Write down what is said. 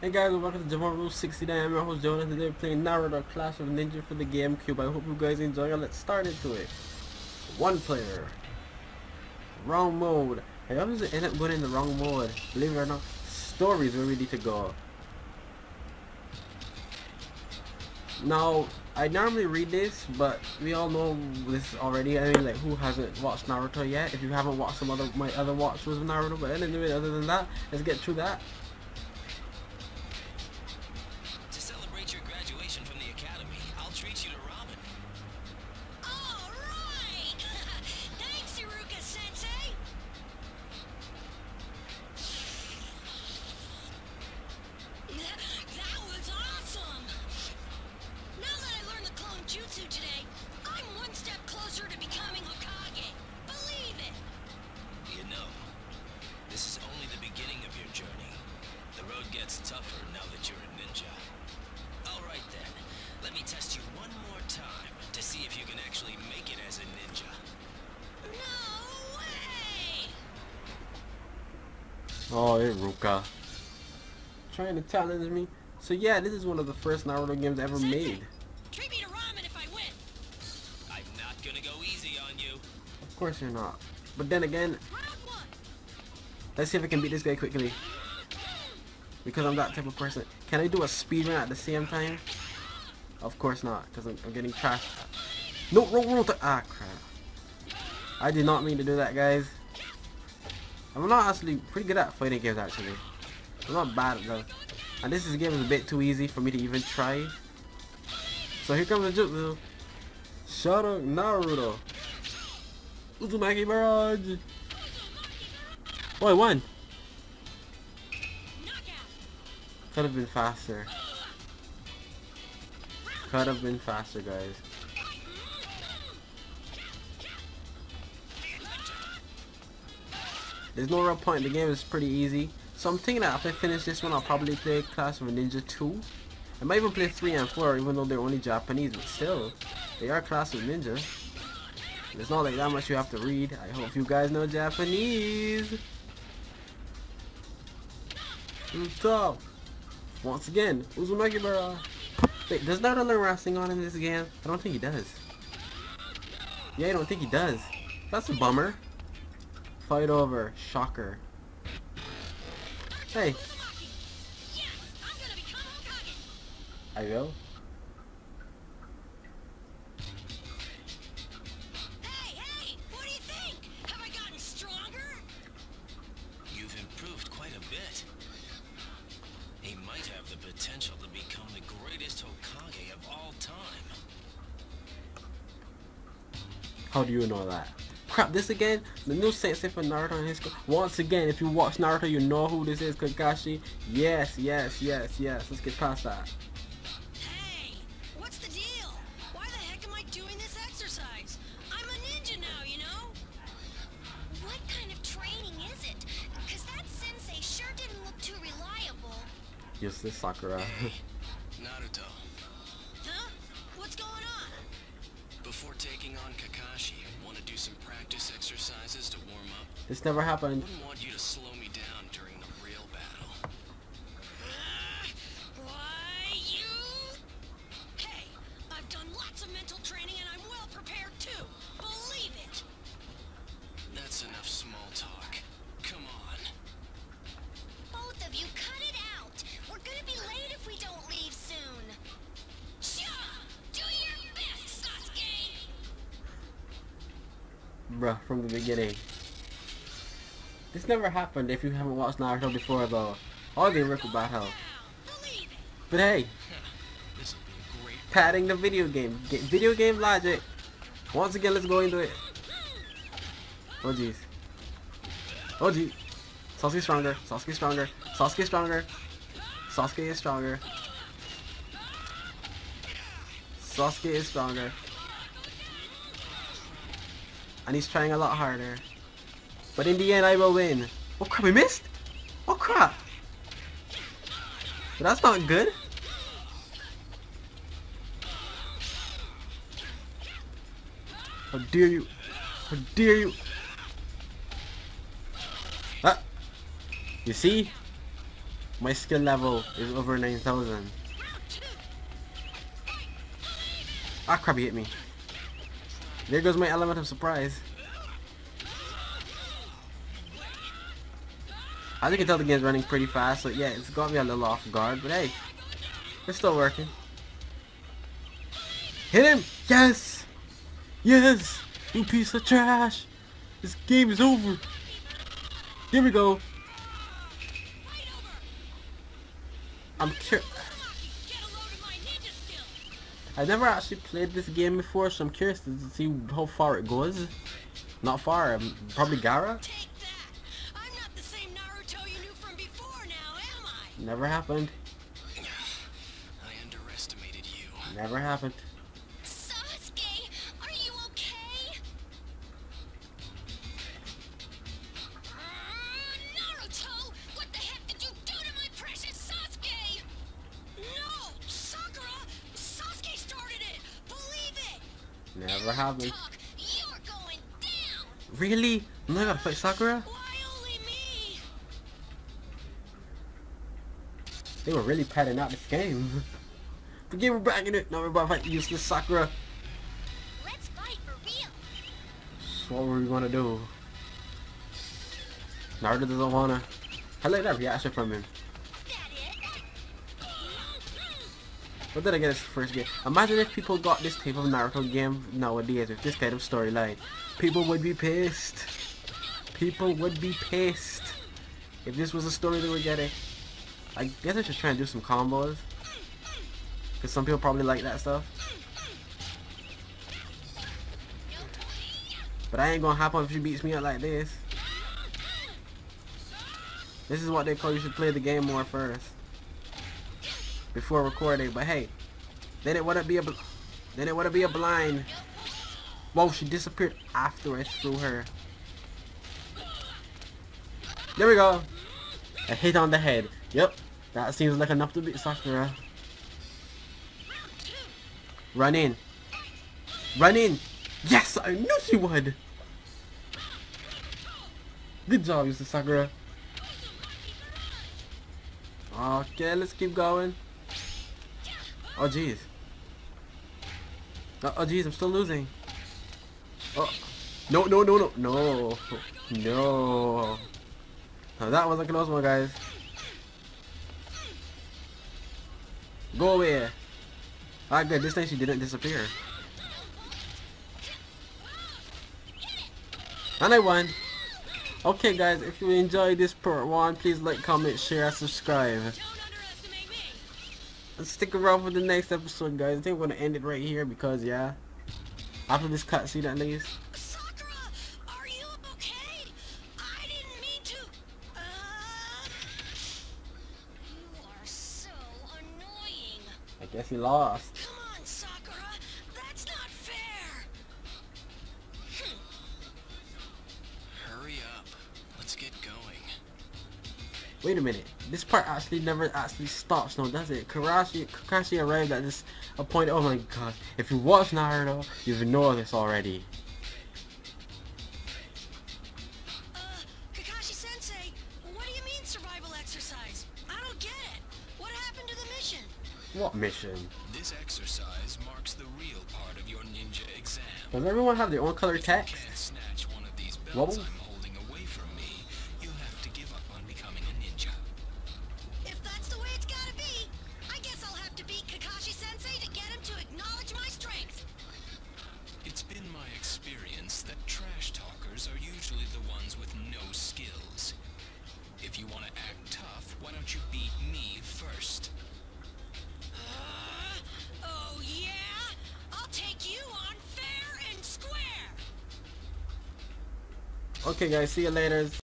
Hey guys, welcome to Jevon Rule 69. I'm your host. Today we're playing Naruto Clash of Ninja for the GameCube. I hope you guys enjoy it. Let's start into it. One player. Wrong mode. I always end up going in the wrong mode. Believe it or not. Stories we're ready to go. Now, I normally read this, but we all know this already. I mean, like, who hasn't watched Naruto yet? If you haven't watched some other my other watch of Naruto, but anyway, other than that, let's get through that. You to ramen. Oh, Iruka. Trying to challenge me. So yeah, this is one of the first Naruto games ever Sensei, made. treat me to ramen if I win. I'm not gonna go easy on you. Of course you're not. But then again, let's see if I can beat this guy quickly. Because I'm that type of person. Can I do a speed run at the same time? Of course not, because I'm, I'm getting trashed. No, roll, roll, to, ah, crap. I did not mean to do that, guys. I'm not actually pretty good at fighting games, actually. I'm not bad them. And this is game is a bit too easy for me to even try. So here comes the jutsu. Shadow Naruto. Uzumaki Barrage. Boy, one. Knockout. Could have been faster. Could have been faster, guys. There's no real point. The game is pretty easy. So I'm thinking that after I finish this one, I'll probably play Clash of a Ninja 2. I might even play 3 and 4, even though they're only Japanese, but still, they are Clash of Ninja. It's not like that much you have to read. I hope you guys know Japanese. Up? Once again, Uzumaki. Wait, does Naruto learn wrestling on in this game? I don't think he does. Yeah, I don't think he does. That's a bummer. Fight over. Shocker. Hey, I'm gonna become Hokage. I will. Hey, hey, what do you think? Have I gotten stronger? You've improved quite a bit. He might have the potential to become the greatest Hokage of all time. How do you know that? Crap, this again? The new sensei for Naruto and his... Once again, if you watch Naruto, you know who this is, Kakashi. Yes, yes, yes, yes. Let's get past that. Hey, what's the deal? Why the heck am I doing this exercise? I'm a ninja now, you know? What kind of training is it? Because that sensei sure didn't look too reliable. Yes, this Sakura. Naruto, before taking on Kakashi, want to do some practice exercises to warm up? this never happened. Wouldn't want you to slow me down during the Bruh, from the beginning. This never happened if you haven't watched Naruto before though. Or the Battle. Believe it. But hey, padding the video game. Video game logic. Once again, let's go into it. Oh jeez. Oh jeez. Sasuke stronger. Sasuke stronger. Sasuke stronger. Sasuke is stronger. Sasuke is stronger. And he's trying a lot harder. But in the end, I will win. Oh crap, I missed! Oh crap! But that's not good. How dare you? How dare you? Ah! You see? My skill level is over 9,000. Ah crap, he hit me. There goes my element of surprise. As you can tell the game's running pretty fast, so yeah, it's got me a little off guard, but hey, it's still working. Hit him! Yes! Yes! You piece of trash! This game is over! Here we go! I'm curious. I never actually played this game before, so I'm curious to see how far it goes. Not far, um, probably Gaara? Take that. I'm not the same Naruto you knew from before now. Never happened. I underestimated you. Never happened. Never happened. You're going down. Really? I'm not gonna fight Sakura? Why only me? They were really padding out this game. the game we're back in it. Now we're about to fight useless Sakura. Let's fight for real. So what were we gonna do? Naruto doesn't wanna. I like that reaction from him. What did I get this first game? Imagine if people got this type of Naruto game nowadays with this kind of storyline. People would be pissed. People would be pissed. If this was a story they were getting. I guess I should try and do some combos. Because some people probably like that stuff. But I ain't gonna happen if she beats me up like this. This is what they call you should play the game more first. Before recording, but hey. Didn't want to be a didn't want to be a blind. Whoa, she disappeared after I threw her. There we go. A hit on the head. Yep. That seems like enough to beat Sakura. Run in. Run in. Yes, I knew she would. Good job, Mr. Sakura. Okay, let's keep going. Oh, jeez. Oh, oh, jeez, I'm still losing. Oh. No, no, no, no. No. No. Now that was a close one, guys. Go away. Ah, good. This time she didn't disappear. And I won. Okay, guys, if you enjoyed this part one, please like, comment, share, and subscribe. Don't underestimate me. And stick around for the next episode, guys. I think we're gonna end it right here because, yeah. After this cutscene, at least. Sakura, are you okay? I didn't mean to. Uh, you are so annoying. I guess he lost. Come on, Sakura. That's not fair. Hurry up. Let's get going. Wait a minute. This part actually never actually stops, no, does it? Kakashi, Kakashi arrived at this a point. Oh my god! If you watch Naruto, you've know this already. Uh, Kakashi Sensei, what do you mean survival exercise? I don't get it. What happened to the mission? What mission? This exercise marks the real part of your ninja exam. Does everyone have their own color If you text? snatch one of these belts Wobble? Talkers are usually the ones with no skills. If you want to act tough, why don't you beat me first? Uh, oh yeah? I'll take you on fair and square. Okay, guys. See you later.